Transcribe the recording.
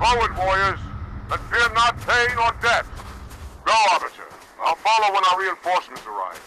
Forward, warriors, and fear not pain or death. Go, Arbiter. I'll follow when our reinforcements arrive.